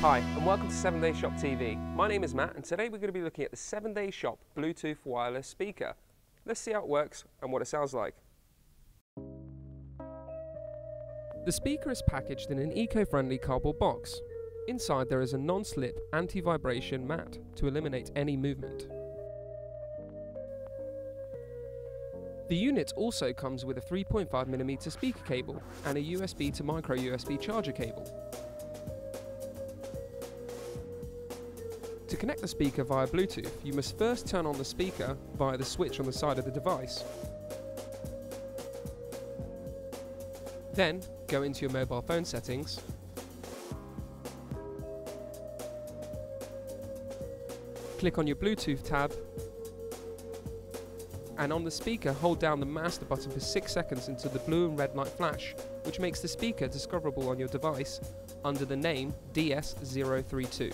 Hi, and welcome to 7 Day Shop TV. My name is Matt, and today we're going to be looking at the 7 Day Shop Bluetooth wireless speaker. Let's see how it works and what it sounds like. The speaker is packaged in an eco-friendly cardboard box. Inside there is a non-slip anti-vibration mat to eliminate any movement. The unit also comes with a 3.5mm speaker cable and a USB to micro USB charger cable. To connect the speaker via Bluetooth, you must first turn on the speaker via the switch on the side of the device. Then, go into your mobile phone settings. Click on your Bluetooth tab and on the speaker hold down the master button for 6 seconds until the blue and red light flash, which makes the speaker discoverable on your device under the name DS032.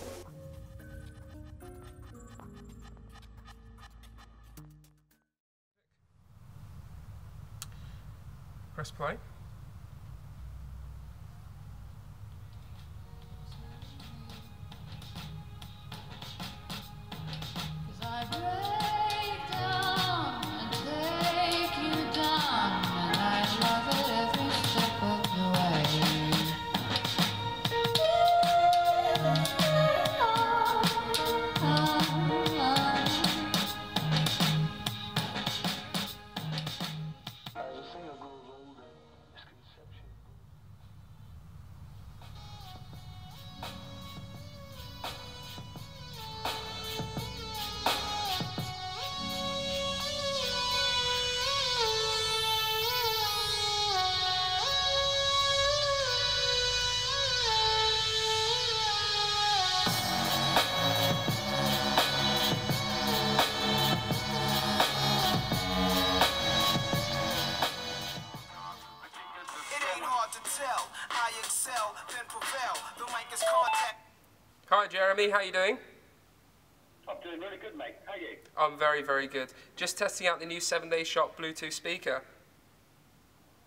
Press play. Hi Jeremy, how you doing? I'm doing really good, mate. How are you? I'm very, very good. Just testing out the new 7 Day Shop Bluetooth speaker.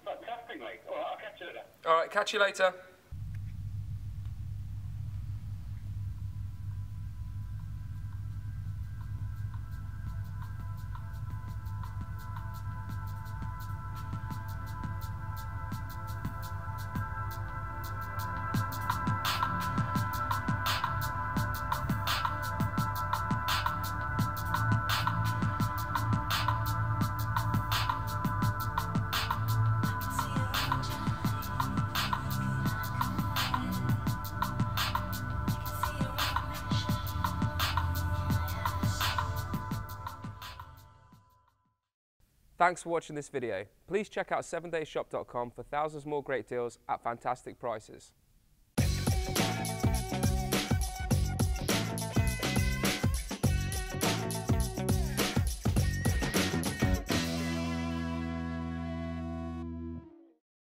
Fantastic, mate. All right, I'll catch you later. All right, catch you later. Thanks for watching this video. Please check out 7dayshop.com for thousands more great deals at fantastic prices.